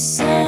The